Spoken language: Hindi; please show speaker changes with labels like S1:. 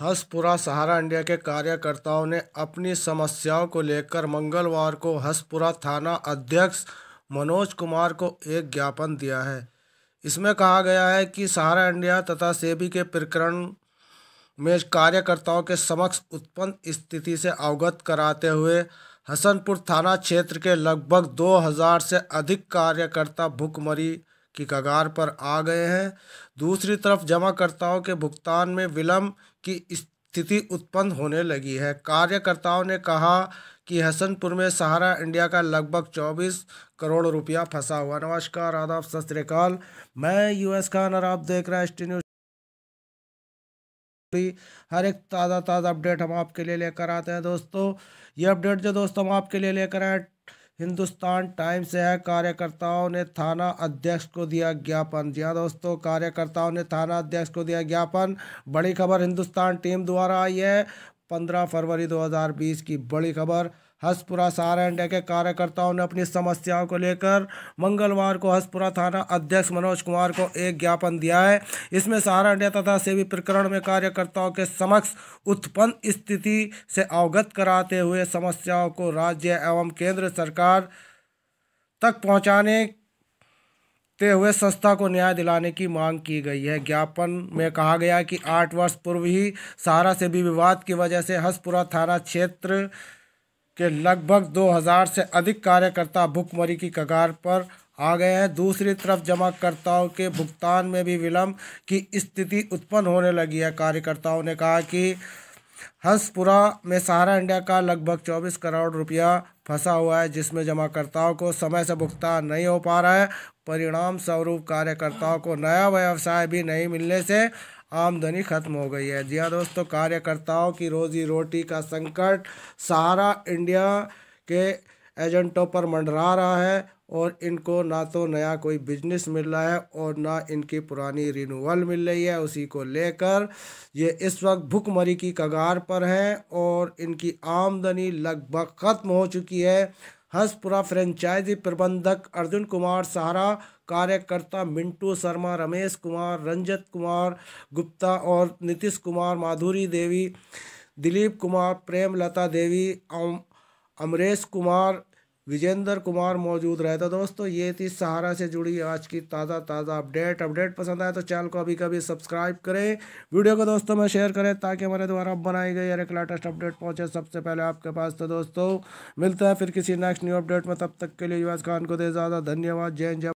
S1: हसपुरा सहारा इंडिया के कार्यकर्ताओं ने अपनी समस्याओं को लेकर मंगलवार को हसपुरा थाना अध्यक्ष मनोज कुमार को एक ज्ञापन दिया है। इसमें कहा गया है कि सहारा इंडिया तथा सेबी के प्रकरण में कार्यकर्ताओं के समक्ष उत्पन्न स्थिति से अवगत कराते हुए हसनपुर थाना क्षेत्र के लगभग 2000 से अधिक कार्यकर्ता भुखमरी की कगार पर आ गए हैं। दूसरी तरफ़ जमाकर्ताओं के भुगतान में विलंब की स्थिति उत्पन्न होने लगी है। कार्यकर्ताओं ने कहा कि हसनपुर में सहारा इंडिया का लगभग 24 करोड़ रुपया फंसा हुआ। नमस्कार, आदाब, सत श्रीकाल मैं यूएस खान और आप देख रहे हैं एस न्यूज़ हर एक ताज़ा ताज़ा अपडेट हम आपके लिए लेकर आते हैं दोस्तों। ये अपडेट जो दोस्तों हम आपके लिए लेकर आए हिंदुस्तान टाइम्स है, कार्यकर्ताओं ने थाना अध्यक्ष को दिया ज्ञापन। जी हाँ दोस्तों, कार्यकर्ताओं ने थाना अध्यक्ष को दिया ज्ञापन। बड़ी खबर हिंदुस्तान टीम द्वारा आई है, पंद्रह फरवरी 2020 की बड़ी खबर। हसपुरा इंडिया के कार्यकर्ताओं ने अपनी समस्याओं को लेकर मंगलवार को हसपुरा थाना अध्यक्ष मनोज कुमार को एक ज्ञापन दिया है। इसमें इंडिया तथा सेवी प्रकरण में कार्यकर्ताओं के समक्ष उत्पन्न स्थिति से अवगत कराते हुए समस्याओं को राज्य एवं केंद्र सरकार तक पहुँचाने ते हुए संस्था को न्याय दिलाने की मांग की गई है। ज्ञापन में कहा गया कि आठ वर्ष पूर्व ही सहारा से भी विवाद की वजह से हसपुरा थाना क्षेत्र के लगभग 2000 से अधिक कार्यकर्ता भुखमरी की कगार पर आ गए हैं। दूसरी तरफ़ जमाकर्ताओं के भुगतान में भी विलंब की स्थिति उत्पन्न होने लगी है। कार्यकर्ताओं ने कहा कि हंसपुरा में सहारा इंडिया का लगभग 24 करोड़ रुपया फंसा हुआ है, जिसमें जमाकर्ताओं को समय से भुगतान नहीं हो पा रहा है। परिणाम स्वरूप कार्यकर्ताओं को नया व्यवसाय भी नहीं मिलने से आमदनी खत्म हो गई है। जी हाँ दोस्तों, कार्यकर्ताओं की रोजी रोटी का संकट सहारा इंडिया के एजेंटों पर मंडरा रहा है और इनको ना तो नया कोई बिज़नेस मिल रहा है और ना इनकी पुरानी रिन्यूअल मिल रही है। उसी को लेकर ये इस वक्त भुखमरी की कगार पर हैं और इनकी आमदनी लगभग ख़त्म हो चुकी है। हंसपुरा फ्रेंचाइजी प्रबंधक अर्जुन कुमार सहारा, कार्यकर्ता मिंटू शर्मा, रमेश कुमार, रंजत कुमार गुप्ता और नीतीश कुमार माधुरी देवी, दिलीप कुमार, प्रेमलता देवी अमरेश कुमार विजेंद्र कुमार मौजूद रहे तो दोस्तों, ये थी सहारा से जुड़ी आज की ताज़ा ताज़ा अपडेट। अपडेट पसंद आए तो चैनल को अभी कभी सब्सक्राइब करें। वीडियो को दोस्तों में शेयर करें ताकि हमारे द्वारा बनाई गई एक लेटेस्ट अपडेट पहुँचे सबसे पहले आपके पास। तो दोस्तों, मिलता है फिर किसी नेक्स्ट न्यू अपडेट में। तब तक के लिए युवाज खान को दे ज़्यादा धन्यवाद। जय जय